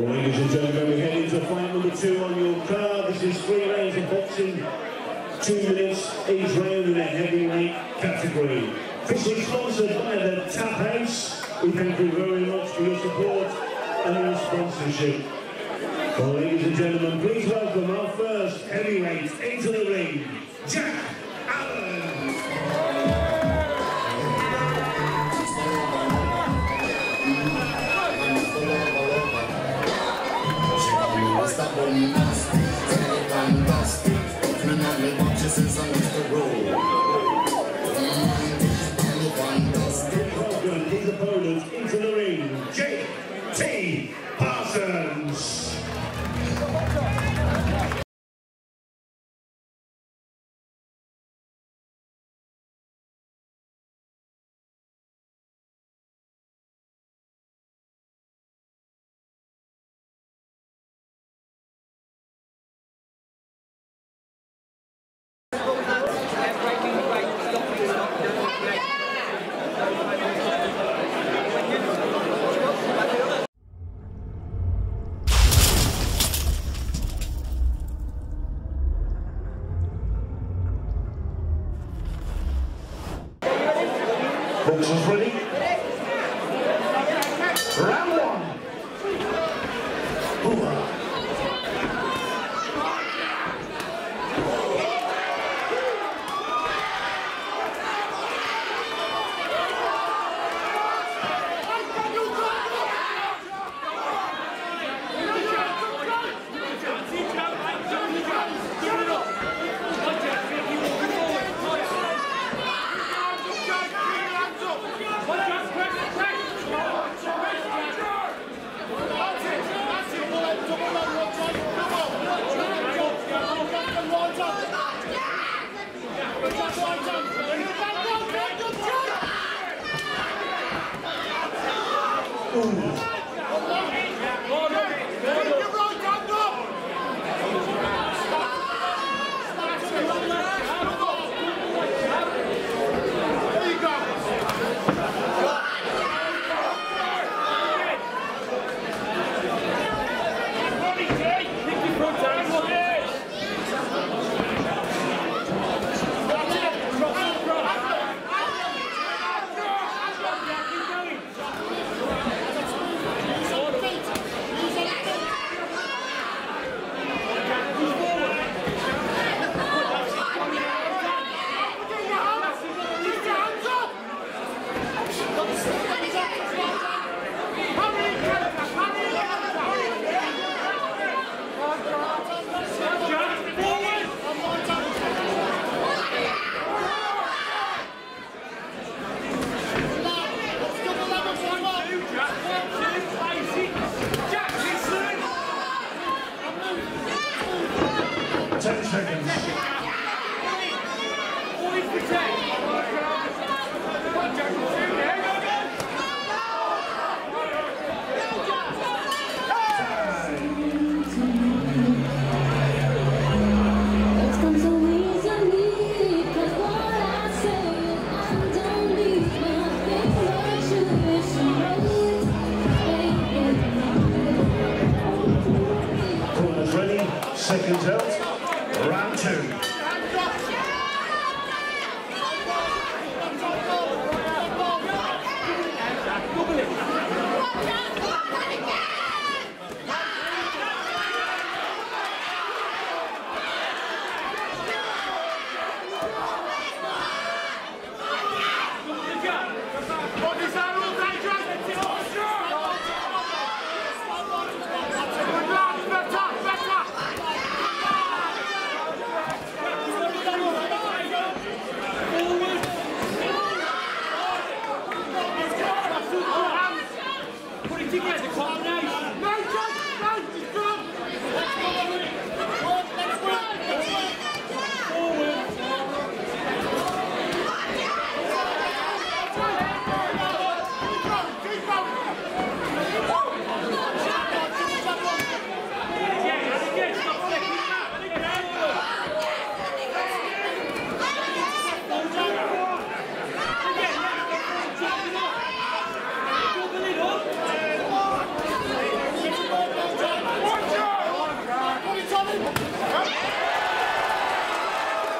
Ladies and gentlemen, we head into fight number two on your card. This is three rounds of boxing, two minutes each round in a heavyweight category. Officially sponsored by the Tap House. We thank you very much for your support and your sponsorship. Well, ladies and gentlemen, please welcome our first heavyweight into the ring, Jack Allen. On nasty, it I'm dusty. None of me watches since I. Welcome his opponent into the ring, Jake. Parsons. Boxers ready? Round Thank you. Ten Seconds out.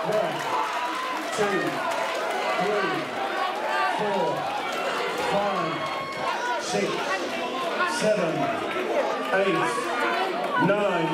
One, two, three, four, five, six, seven, eight, nine.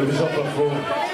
It is up for four.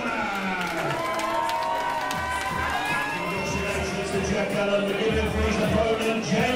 Jack Allen, the for his opponent, Parsons.